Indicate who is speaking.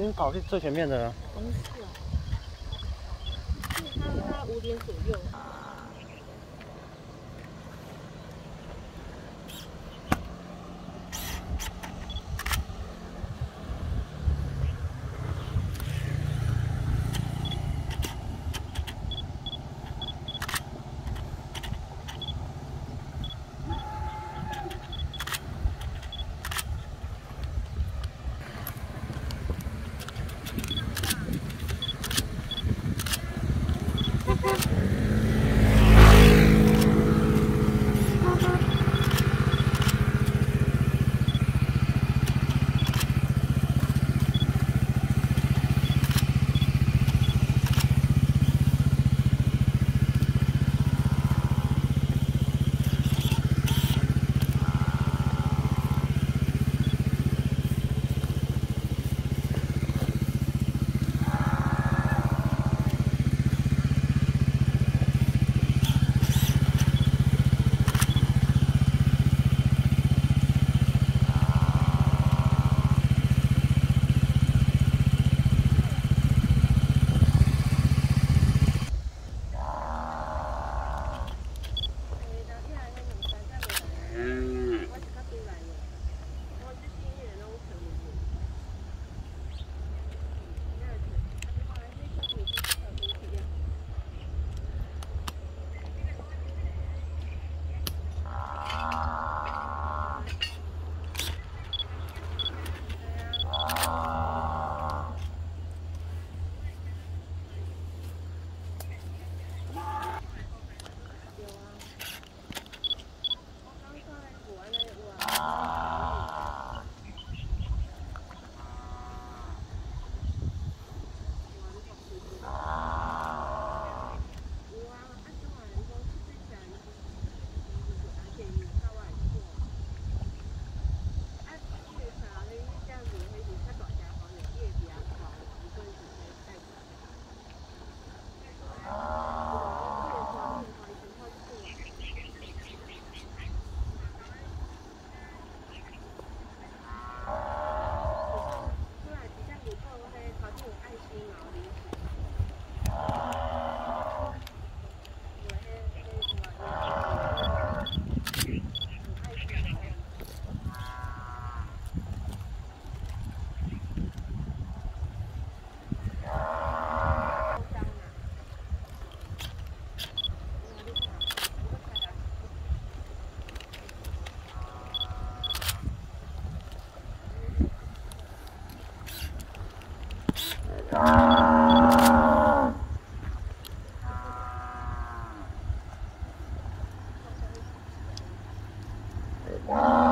Speaker 1: 已经跑去最前面的了。
Speaker 2: 哦，是哦。是它它五点左右。
Speaker 3: 啊